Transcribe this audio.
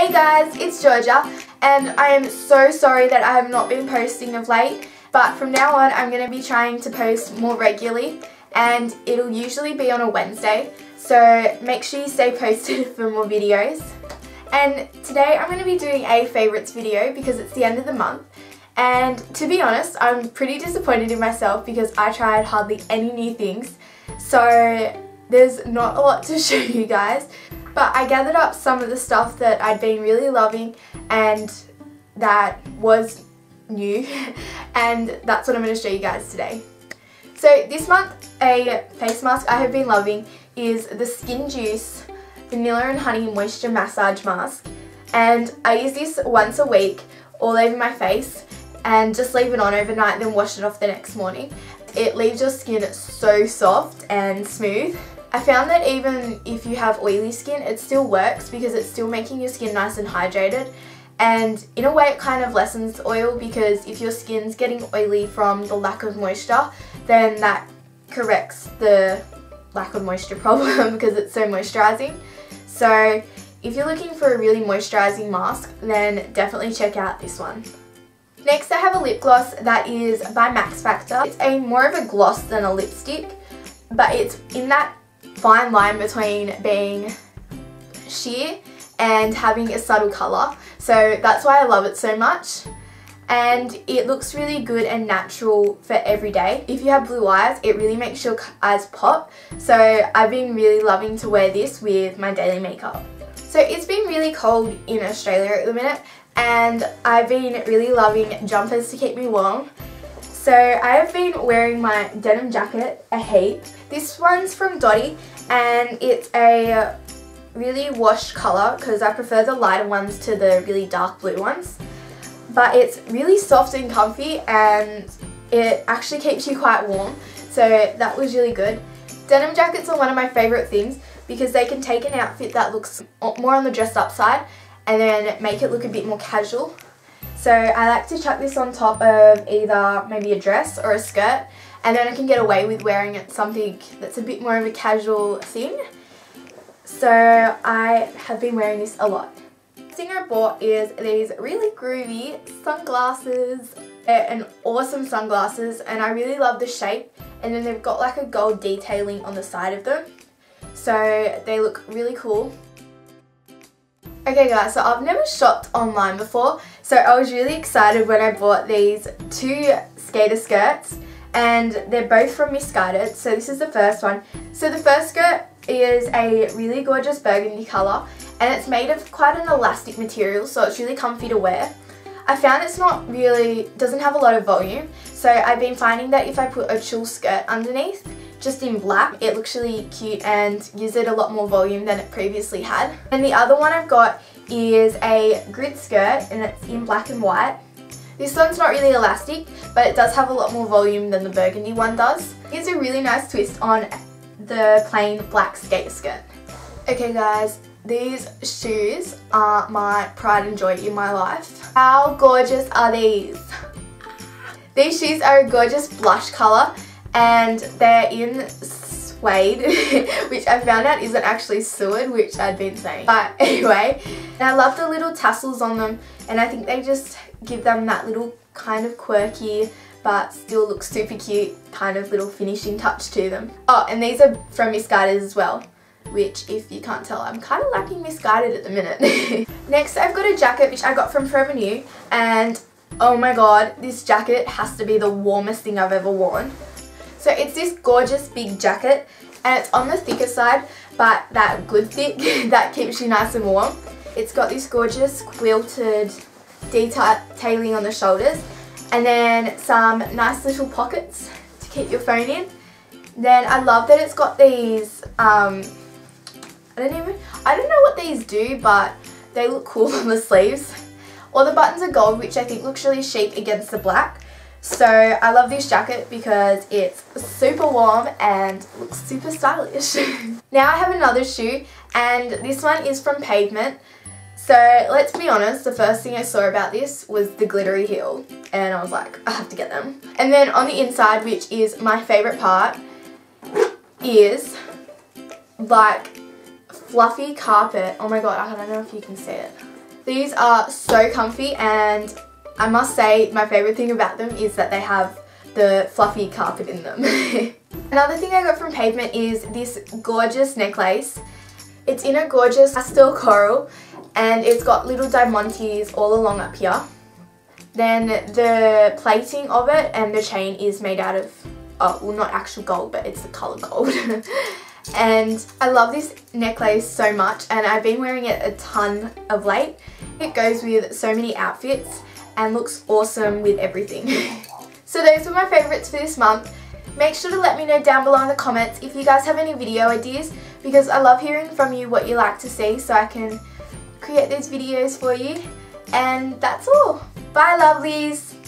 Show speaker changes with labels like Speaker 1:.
Speaker 1: Hey guys, it's Georgia and I am so sorry that I have not been posting of late but from now on I'm going to be trying to post more regularly and it'll usually be on a Wednesday so make sure you stay posted for more videos. And today I'm going to be doing a favourites video because it's the end of the month and to be honest I'm pretty disappointed in myself because I tried hardly any new things so there's not a lot to show you guys but I gathered up some of the stuff that I'd been really loving and that was new and that's what I'm going to show you guys today. So this month a face mask I have been loving is the Skin Juice Vanilla and Honey Moisture Massage Mask and I use this once a week all over my face and just leave it on overnight then wash it off the next morning. It leaves your skin so soft and smooth I found that even if you have oily skin, it still works because it's still making your skin nice and hydrated. And in a way it kind of lessens oil because if your skin's getting oily from the lack of moisture, then that corrects the lack of moisture problem because it's so moisturizing. So if you're looking for a really moisturizing mask, then definitely check out this one. Next I have a lip gloss that is by Max Factor. It's a more of a gloss than a lipstick, but it's in that fine line between being sheer and having a subtle colour. So that's why I love it so much. And it looks really good and natural for every day. If you have blue eyes, it really makes your eyes pop. So I've been really loving to wear this with my daily makeup. So it's been really cold in Australia at the minute and I've been really loving jumpers to keep me warm. So I have been wearing my denim jacket a heap. This one's from Dotti and it's a really washed colour because I prefer the lighter ones to the really dark blue ones. But it's really soft and comfy and it actually keeps you quite warm so that was really good. Denim jackets are one of my favourite things because they can take an outfit that looks more on the dressed up side and then make it look a bit more casual. So I like to chuck this on top of either maybe a dress or a skirt and then I can get away with wearing it something that's a bit more of a casual thing. So I have been wearing this a lot. The thing I bought is these really groovy sunglasses. They're an awesome sunglasses and I really love the shape and then they've got like a gold detailing on the side of them. So they look really cool. Okay guys, so I've never shopped online before, so I was really excited when I bought these two skater skirts and they're both from Missguided. So this is the first one. So the first skirt is a really gorgeous burgundy colour and it's made of quite an elastic material so it's really comfy to wear. I found it's not really, doesn't have a lot of volume so I've been finding that if I put a tulle skirt underneath just in black. It looks really cute and gives it a lot more volume than it previously had. And the other one I've got is a grid skirt and it's in black and white. This one's not really elastic, but it does have a lot more volume than the burgundy one does. It's a really nice twist on the plain black skater skirt. Okay guys, these shoes are my pride and joy in my life. How gorgeous are these? These shoes are a gorgeous blush colour and they're in suede which I found out isn't actually suede which I'd been saying but anyway and I love the little tassels on them and I think they just give them that little kind of quirky but still look super cute kind of little finishing touch to them. Oh and these are from Missguided as well which if you can't tell I'm kind of lacking Missguided at the minute. Next I've got a jacket which I got from Forever New and oh my god this jacket has to be the warmest thing I've ever worn. So it's this gorgeous big jacket and it's on the thicker side but that good thick that keeps you nice and warm. It's got this gorgeous quilted detailing on the shoulders and then some nice little pockets to keep your phone in. Then I love that it's got these, um, I don't even, I don't know what these do but they look cool on the sleeves. All the buttons are gold which I think looks really chic against the black. So I love this jacket because it's super warm and looks super stylish. now I have another shoe and this one is from Pavement. So let's be honest, the first thing I saw about this was the glittery heel and I was like, I have to get them. And then on the inside, which is my favourite part, is like fluffy carpet. Oh my god, I don't know if you can see it. These are so comfy and I must say my favourite thing about them is that they have the fluffy carpet in them. Another thing I got from Pavement is this gorgeous necklace. It's in a gorgeous pastel coral and it's got little diamantes all along up here. Then the plating of it and the chain is made out of, oh, well not actual gold, but it's the colour gold. and I love this necklace so much and I've been wearing it a ton of late. It goes with so many outfits and looks awesome with everything. so those were my favourites for this month. Make sure to let me know down below in the comments if you guys have any video ideas because I love hearing from you what you like to see so I can create these videos for you. And that's all. Bye lovelies!